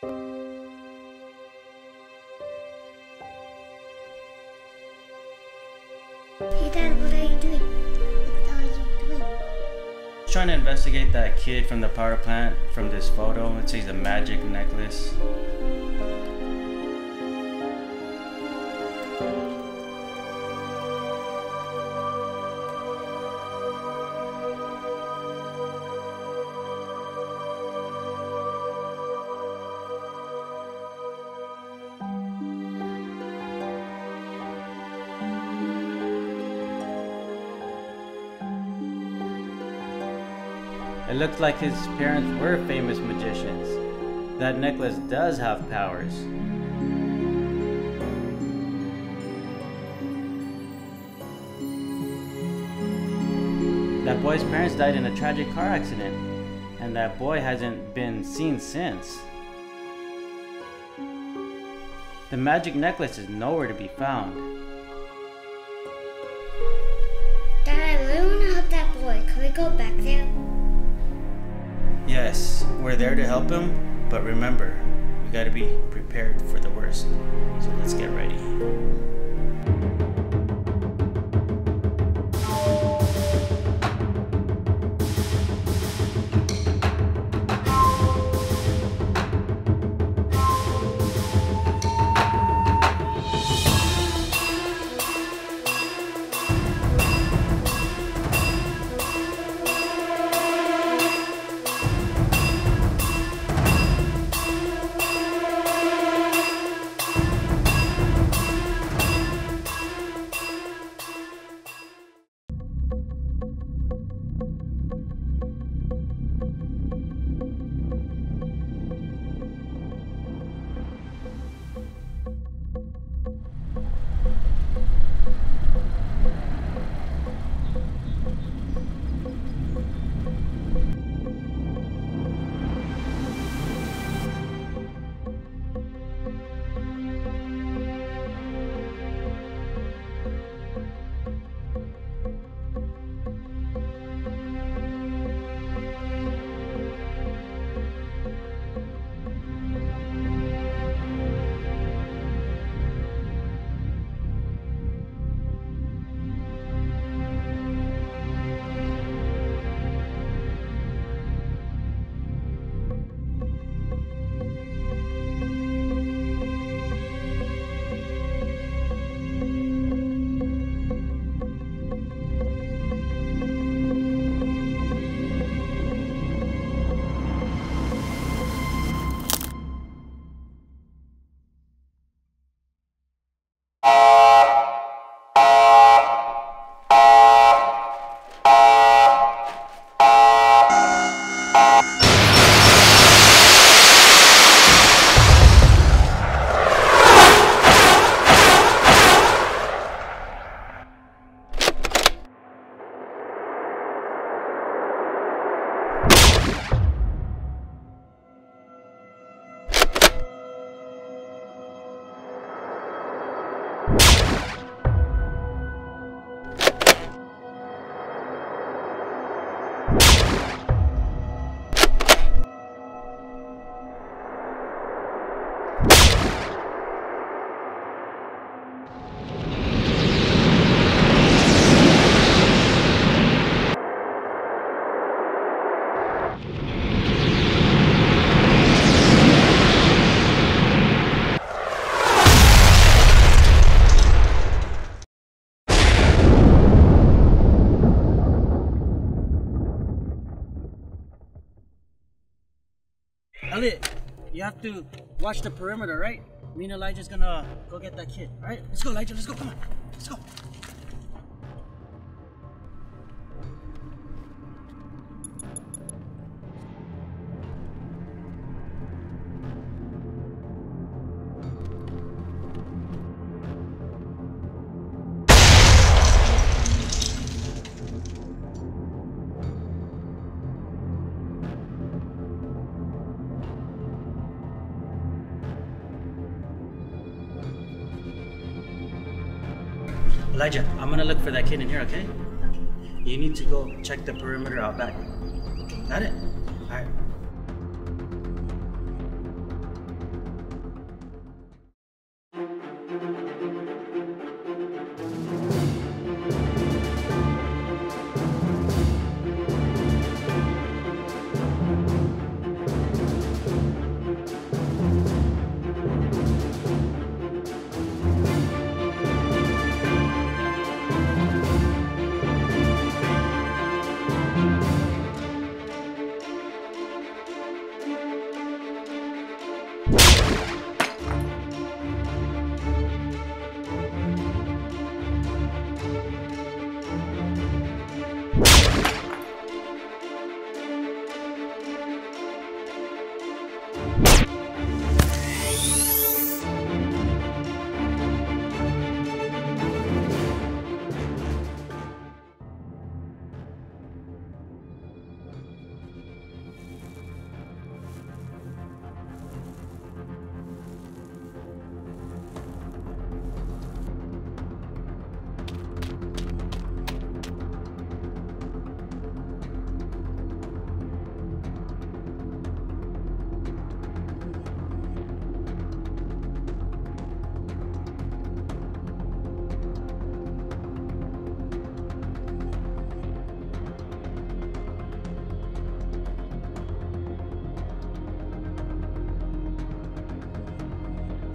Hey Dad, what are you doing? What are you doing? Trying to investigate that kid from the power plant from this photo. It says a magic necklace. It looks like his parents were famous magicians. That necklace does have powers. That boy's parents died in a tragic car accident, and that boy hasn't been seen since. The magic necklace is nowhere to be found. Dad, I really want to help that boy. Can we go back there? Yes, we're there to help him, but remember, we gotta be prepared for the worst. So let's get ready. Elliot, you have to watch the perimeter, right? Me and Elijah's gonna go get that kid. All right, let's go, Elijah. Let's go. Come on, let's go. Elijah, I'm gonna look for that kid in here, okay? You need to go check the perimeter out back. Got it? Alright.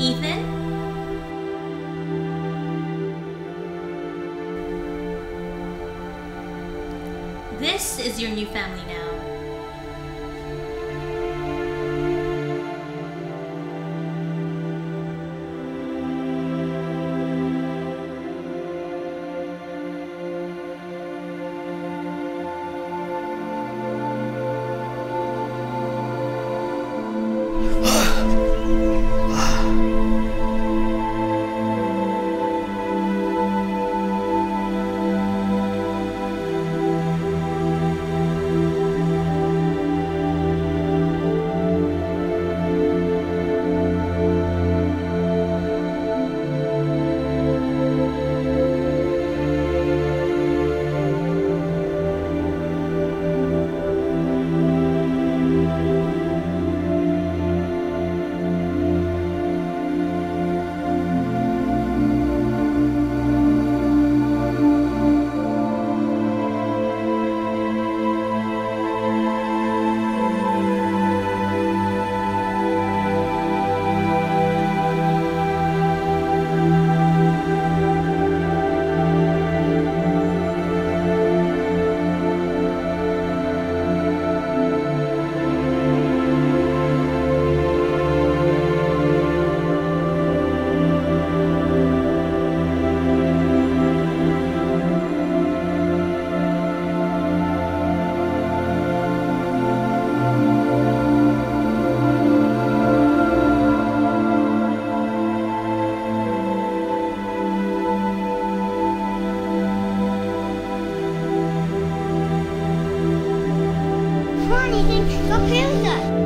Ethan? This is your new family now. Look,